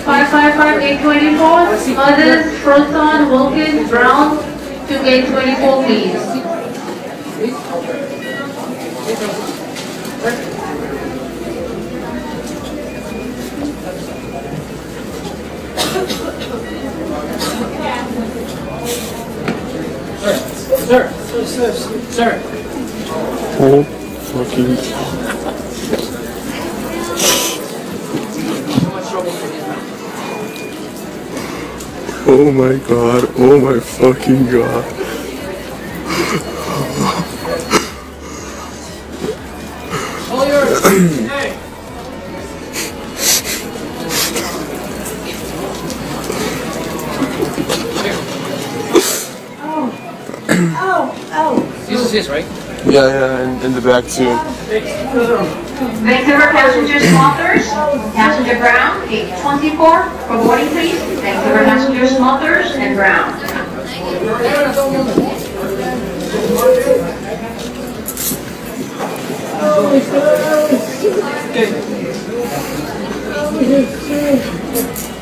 555, gate 24, others, Proton, Wilkins, Brown, to gate 24, please. Sir, sir, sir. Oh, fucking. Oh my god, oh my fucking god. All yours. Hey. This is his, right? Yeah, yeah, and in the back too. Vancouver passengers Smulders, passenger Brown, gate 24, for boarding please. Smulders and Brown. Okay.